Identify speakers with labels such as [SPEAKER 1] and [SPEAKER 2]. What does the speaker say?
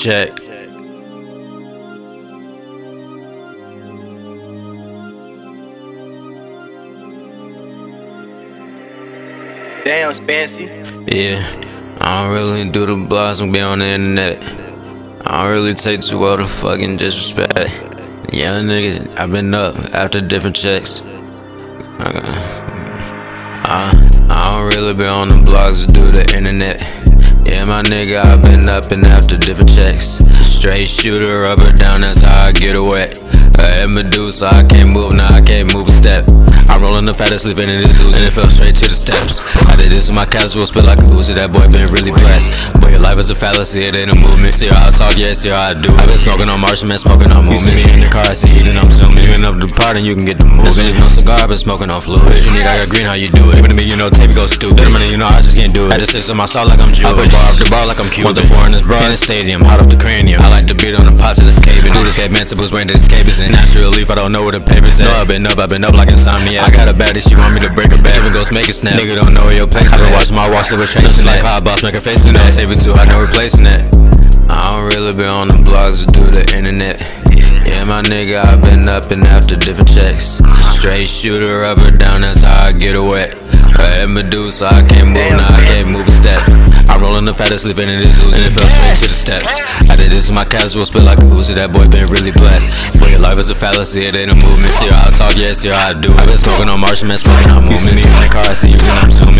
[SPEAKER 1] Check.
[SPEAKER 2] Damn, Spacy.
[SPEAKER 1] Yeah, I don't really do the blogs and be on the internet. I don't really take too well to fucking disrespect. Yeah, nigga, I've been up after different checks. I, I, I don't really be on the blogs to do the internet. Yeah, my nigga, i been up and after different checks. Straight shooter, up or down, that's how I get away. I am Medusa, I can't move, now I can't move a step. I roll in the fattest, sleeping in this ooze, and it fell straight to the steps. I in my casual, spit like a Uzi, that boy been really blessed. Boy, your life is a fallacy, it ain't a movement. See how I talk, yeah, see how I do. I been smoking on Martian, man, smoking on movement. You see me in the car, I see you, then I'm zooming. Even up the party, you can get the moving. no cigar, I been smoking on fluid. If you need, I got green, how you do it? Even to me, you know, tape go stupid. Money, you know, I just can't do it. Had to six on my stall like I'm Jewish. I put bar after bar like I'm Cuban. Want the four in this bra in the stadium, hot up the cranium. I like to beat on the pots of this caving. Do this gay man, was wearing the escapist. Natural leaf, I don't know where the papers at. No, I been up, I been up like insomnia. I got a baddie, she want me to break her back. Even ghost snap. Nigga don't know where your place I been watching my watch, so tracing like hot boss, make her face in that. Tape it too hot, no replacing that. I don't really be on the blogs to do the internet. Yeah, my nigga, I been up and after different checks. Straight shooter, up or down, that's how I get away. I am Medusa, I can't move, now I can't move a step. I roll in the fattest, sleeping in this ooze, and it to the steps. I did this in my casual, spit like a Uzi, that boy been really blessed. But your life is a fallacy, it ain't a movement. See how I talk, yeah, see how I do. I been smoking on Martian, man, smoking on movement. I see you, then I'm zooming.